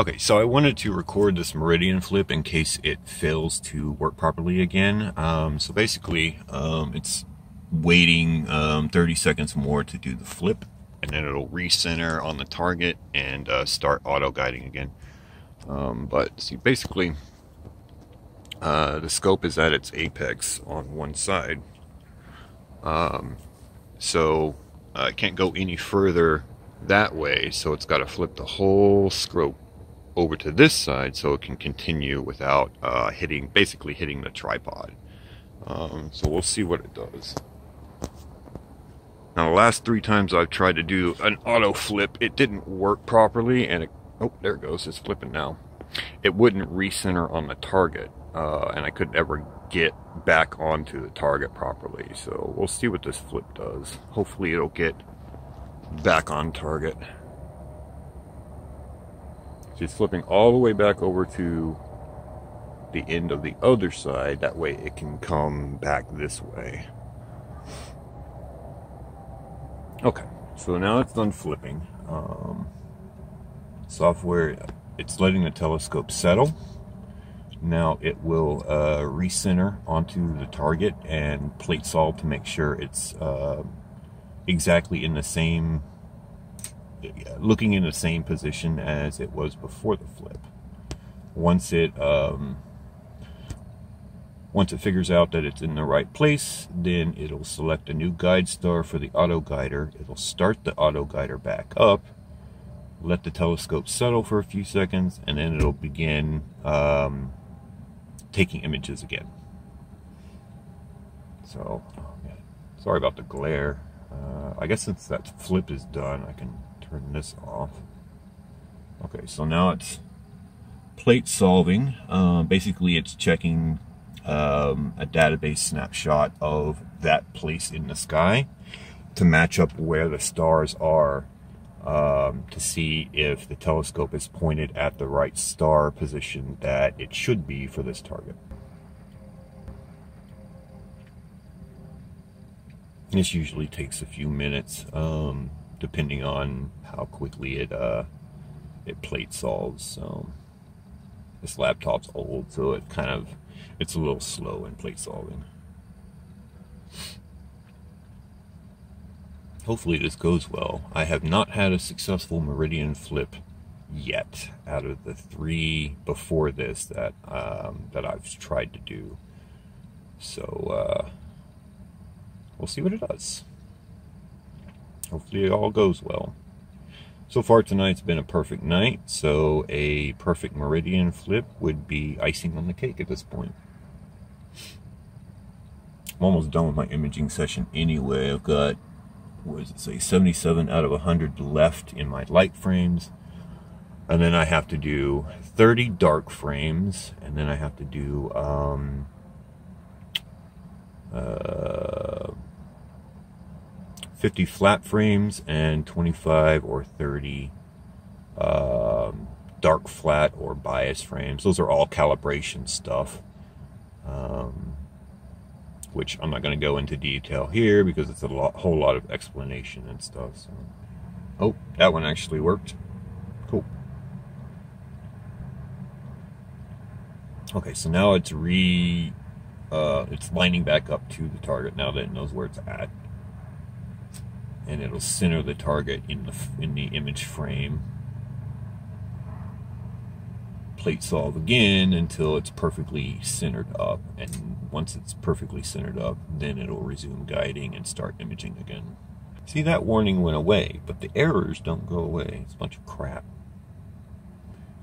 Okay, so I wanted to record this meridian flip in case it fails to work properly again. Um, so basically, um, it's waiting um, 30 seconds more to do the flip, and then it'll recenter on the target and uh, start auto guiding again. Um, but see, basically, uh, the scope is at its apex on one side. Um, so uh, I can't go any further that way, so it's got to flip the whole scope over to this side so it can continue without uh, hitting, basically hitting the tripod. Um, so we'll see what it does. Now the last three times I've tried to do an auto flip, it didn't work properly and it, oh, there it goes, it's flipping now. It wouldn't recenter on the target uh, and I couldn't ever get back onto the target properly. So we'll see what this flip does. Hopefully it'll get back on target. She's flipping all the way back over to the end of the other side. That way it can come back this way. Okay, so now it's done flipping. Um, software, it's letting the telescope settle. Now it will uh, recenter onto the target and plate solve to make sure it's uh, exactly in the same looking in the same position as it was before the flip. Once it um, once it figures out that it's in the right place, then it'll select a new guide star for the auto guider. It'll start the auto guider back up, let the telescope settle for a few seconds, and then it'll begin um, taking images again. So, sorry about the glare. Uh, I guess since that flip is done, I can turn this off. Okay, so now it's plate solving. Um, basically, it's checking um, a database snapshot of that place in the sky to match up where the stars are um, to see if the telescope is pointed at the right star position that it should be for this target. This usually takes a few minutes. Um, depending on how quickly it uh, it plate solves. So this laptop's old, so it kind of it's a little slow in plate solving. Hopefully this goes well. I have not had a successful Meridian flip yet out of the three before this that um, that I've tried to do. So uh, we'll see what it does. Hopefully it all goes well. So far tonight's been a perfect night, so a perfect meridian flip would be icing on the cake at this point. I'm almost done with my imaging session anyway. I've got, what does it say, 77 out of 100 left in my light frames. And then I have to do 30 dark frames, and then I have to do um, uh, 50 flat frames and 25 or 30 um, dark flat or bias frames. Those are all calibration stuff, um, which I'm not going to go into detail here because it's a lot, whole lot of explanation and stuff. So. Oh, that one actually worked. Cool. Okay, so now it's re, uh, it's lining back up to the target now that it knows where it's at and it'll center the target in the in the image frame. Plate solve again until it's perfectly centered up and once it's perfectly centered up then it'll resume guiding and start imaging again. See that warning went away but the errors don't go away. It's a bunch of crap.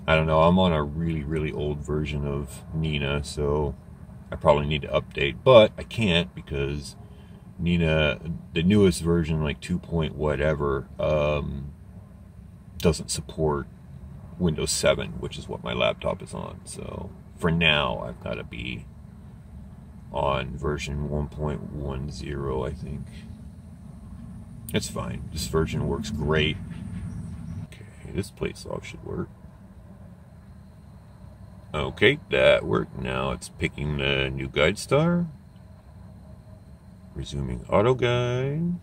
I don't know. I'm on a really really old version of Nina so I probably need to update but I can't because Nina, the newest version, like 2 point whatever, um, doesn't support Windows 7, which is what my laptop is on. So for now, I've got to be on version 1.10, I think. It's fine. This version works great. Okay, this plate solve should work. Okay, that worked. Now it's picking the new guide star. Resuming auto guide.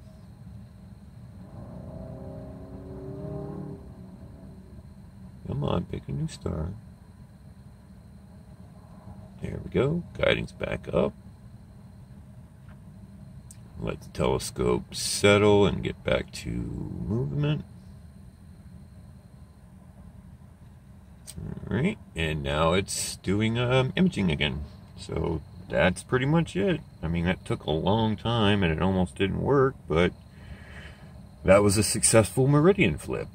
Come on, pick a new star. There we go. Guiding's back up. Let the telescope settle and get back to movement. Alright, and now it's doing um, imaging again. So that's pretty much it. I mean, that took a long time and it almost didn't work, but that was a successful meridian flip.